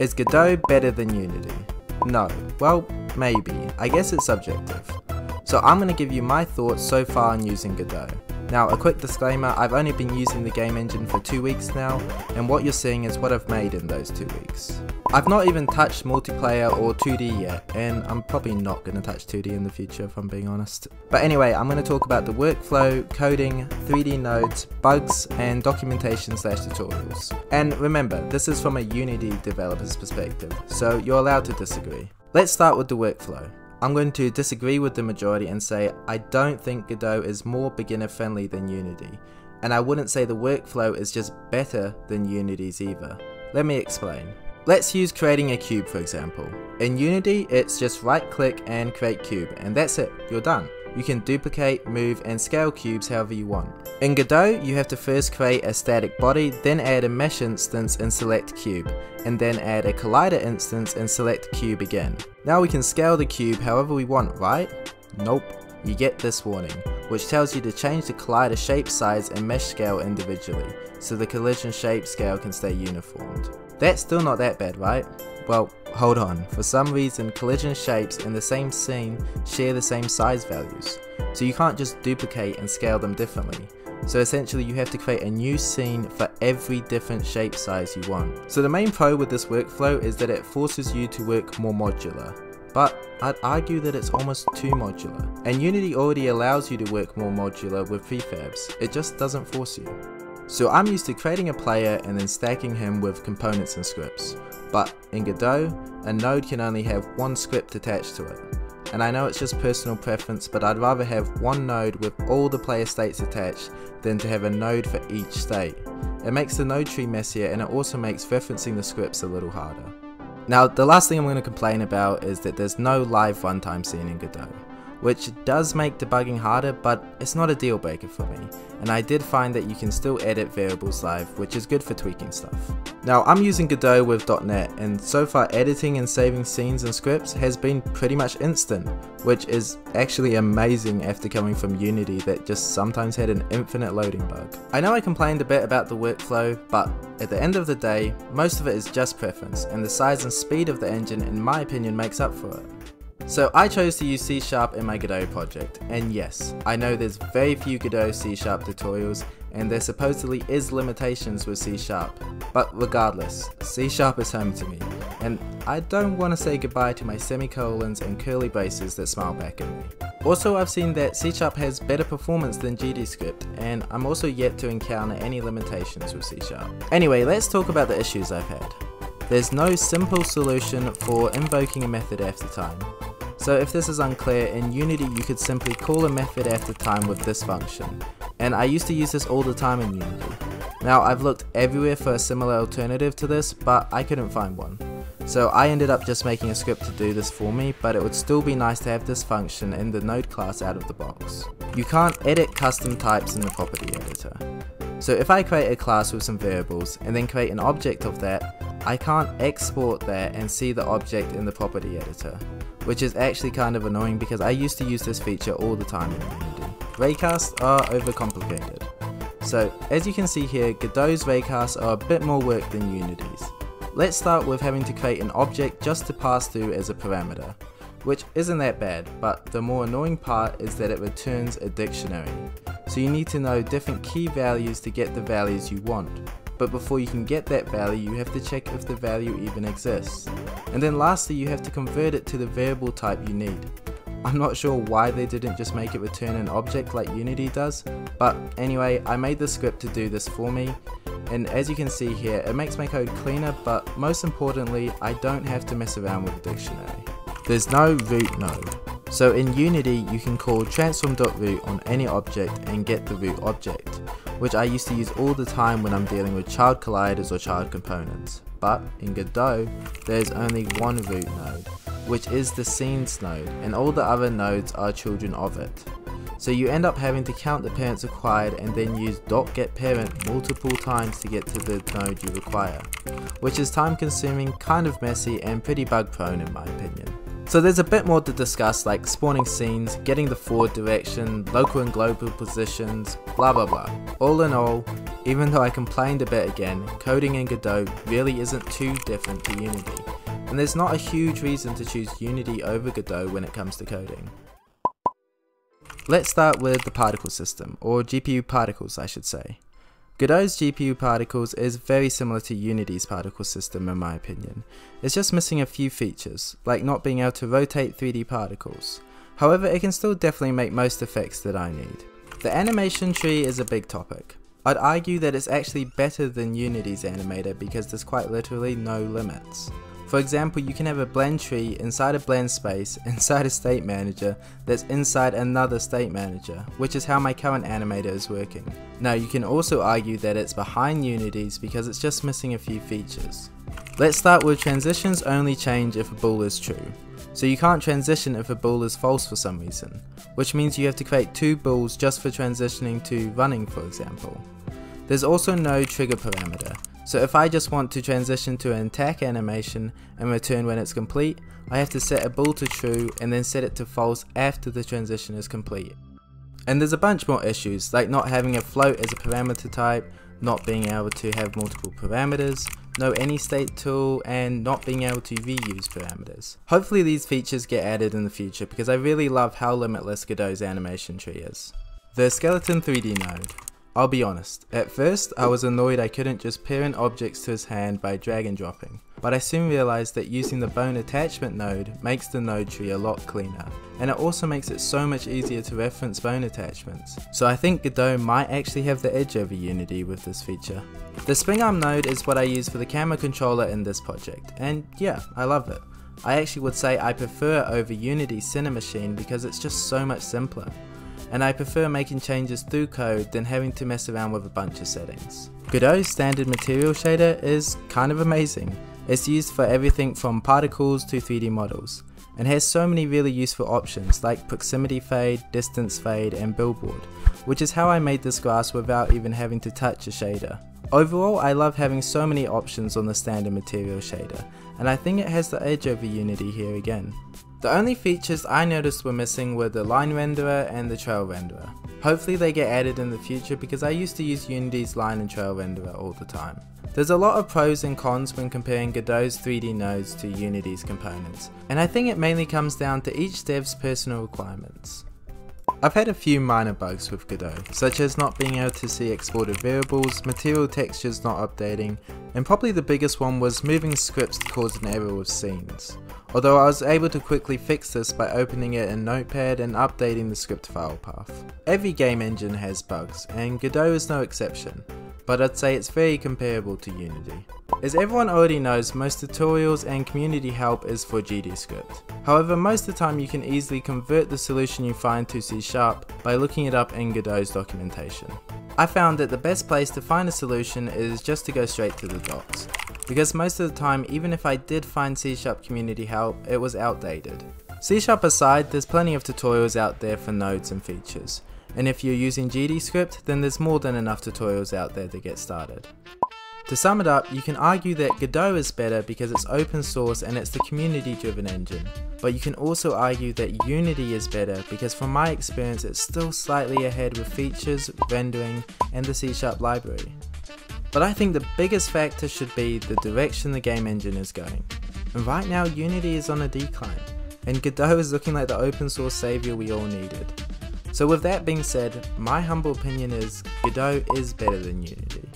Is Godot better than Unity? No. Well, maybe. I guess it's subjective. So I'm going to give you my thoughts so far on using Godot. Now a quick disclaimer, I've only been using the game engine for two weeks now, and what you're seeing is what I've made in those two weeks. I've not even touched multiplayer or 2D yet, and I'm probably not going to touch 2D in the future if I'm being honest. But anyway, I'm going to talk about the workflow, coding, 3D nodes, bugs, and documentation slash tutorials. And remember, this is from a Unity developer's perspective, so you're allowed to disagree. Let's start with the workflow. I'm going to disagree with the majority and say I don't think Godot is more beginner friendly than Unity, and I wouldn't say the workflow is just better than Unity's either. Let me explain. Let's use creating a cube for example. In Unity, it's just right click and create cube, and that's it, you're done. You can duplicate, move, and scale cubes however you want. In Godot, you have to first create a static body, then add a mesh instance and select cube, and then add a collider instance and select cube again. Now we can scale the cube however we want, right? Nope. You get this warning, which tells you to change the collider shape size and mesh scale individually, so the collision shape scale can stay uniformed. That's still not that bad, right? Well, hold on, for some reason collision shapes in the same scene share the same size values, so you can't just duplicate and scale them differently. So essentially you have to create a new scene for every different shape size you want. So the main pro with this workflow is that it forces you to work more modular, but I'd argue that it's almost too modular. And Unity already allows you to work more modular with prefabs, it just doesn't force you. So I'm used to creating a player and then stacking him with components and scripts. But in Godot, a node can only have one script attached to it. And I know it's just personal preference, but I'd rather have one node with all the player states attached than to have a node for each state. It makes the node tree messier and it also makes referencing the scripts a little harder. Now the last thing I'm going to complain about is that there's no live runtime scene in Godot which does make debugging harder, but it's not a deal breaker for me, and I did find that you can still edit variables live, which is good for tweaking stuff. Now I'm using Godot with .NET, and so far editing and saving scenes and scripts has been pretty much instant, which is actually amazing after coming from Unity that just sometimes had an infinite loading bug. I know I complained a bit about the workflow, but at the end of the day, most of it is just preference, and the size and speed of the engine in my opinion makes up for it. So I chose to use C Sharp in my Godot project, and yes, I know there's very few Godot C Sharp tutorials, and there supposedly is limitations with C Sharp, but regardless, C Sharp is home to me, and I don't want to say goodbye to my semicolons and curly braces that smile back at me. Also I've seen that C Sharp has better performance than GDScript, and I'm also yet to encounter any limitations with C Sharp. Anyway, let's talk about the issues I've had. There's no simple solution for invoking a method after time. So if this is unclear, in Unity you could simply call a method after time with this function, and I used to use this all the time in Unity. Now I've looked everywhere for a similar alternative to this, but I couldn't find one. So I ended up just making a script to do this for me, but it would still be nice to have this function in the node class out of the box. You can't edit custom types in the property editor. So if I create a class with some variables and then create an object of that, I can't export that and see the object in the property editor which is actually kind of annoying because I used to use this feature all the time in Unity. Raycasts are overcomplicated. So as you can see here, Godot's raycasts are a bit more work than Unity's. Let's start with having to create an object just to pass through as a parameter, which isn't that bad, but the more annoying part is that it returns a dictionary. So you need to know different key values to get the values you want, but before you can get that value you have to check if the value even exists. And then lastly you have to convert it to the variable type you need. I'm not sure why they didn't just make it return an object like Unity does, but anyway I made the script to do this for me and as you can see here it makes my code cleaner but most importantly I don't have to mess around with the dictionary. There's no root node. So in Unity you can call transform.root on any object and get the root object which I used to use all the time when I'm dealing with child colliders or child components. But in Godot, there's only one root node, which is the scenes node, and all the other nodes are children of it. So you end up having to count the parents required and then use .getParent multiple times to get to the node you require, which is time consuming, kind of messy, and pretty bug prone in my opinion. So there's a bit more to discuss like spawning scenes, getting the forward direction, local and global positions, blah blah blah. All in all, even though I complained a bit again, coding in Godot really isn't too different to Unity, and there's not a huge reason to choose Unity over Godot when it comes to coding. Let's start with the particle system, or GPU particles I should say. Godot's GPU particles is very similar to Unity's particle system in my opinion. It's just missing a few features, like not being able to rotate 3D particles. However, it can still definitely make most effects that I need. The animation tree is a big topic. I'd argue that it's actually better than Unity's animator because there's quite literally no limits. For example, you can have a blend tree inside a blend space, inside a state manager, that's inside another state manager, which is how my current animator is working. Now you can also argue that it's behind Unity's because it's just missing a few features. Let's start with transitions only change if a bool is true. So you can't transition if a bool is false for some reason, which means you have to create two bools just for transitioning to running for example. There's also no trigger parameter, so if I just want to transition to an attack animation and return when it's complete, I have to set a bool to true and then set it to false after the transition is complete. And there's a bunch more issues, like not having a float as a parameter type, not being able to have multiple parameters, no any state tool, and not being able to reuse parameters. Hopefully these features get added in the future because I really love how limitless Godot's animation tree is. The skeleton 3D node. I'll be honest, at first I was annoyed I couldn't just parent objects to his hand by drag and dropping, but I soon realised that using the bone attachment node makes the node tree a lot cleaner, and it also makes it so much easier to reference bone attachments, so I think Godot might actually have the edge over Unity with this feature. The spring arm node is what I use for the camera controller in this project, and yeah, I love it. I actually would say I prefer over Unity Cinemachine because it's just so much simpler and I prefer making changes through code than having to mess around with a bunch of settings. Godot's standard material shader is kind of amazing. It's used for everything from particles to 3D models, and has so many really useful options like proximity fade, distance fade, and billboard, which is how I made this grass without even having to touch a shader. Overall, I love having so many options on the standard material shader, and I think it has the edge over Unity here again. The only features I noticed were missing were the line renderer and the trail renderer. Hopefully they get added in the future because I used to use Unity's line and trail renderer all the time. There's a lot of pros and cons when comparing Godot's 3D nodes to Unity's components, and I think it mainly comes down to each dev's personal requirements. I've had a few minor bugs with Godot, such as not being able to see exported variables, material textures not updating, and probably the biggest one was moving scripts caused an error with scenes although I was able to quickly fix this by opening it in Notepad and updating the script file path. Every game engine has bugs, and Godot is no exception, but I'd say it's very comparable to Unity. As everyone already knows, most tutorials and community help is for GDScript. However, most of the time you can easily convert the solution you find to C Sharp by looking it up in Godot's documentation. I found that the best place to find a solution is just to go straight to the docs because most of the time even if I did find C Sharp community help, it was outdated. C Sharp aside, there's plenty of tutorials out there for nodes and features, and if you're using GDScript, then there's more than enough tutorials out there to get started. To sum it up, you can argue that Godot is better because it's open source and it's the community driven engine, but you can also argue that Unity is better because from my experience it's still slightly ahead with features, rendering, and the C Sharp library. But I think the biggest factor should be the direction the game engine is going. And right now Unity is on a decline, and Godot is looking like the open source savior we all needed. So with that being said, my humble opinion is Godot is better than Unity.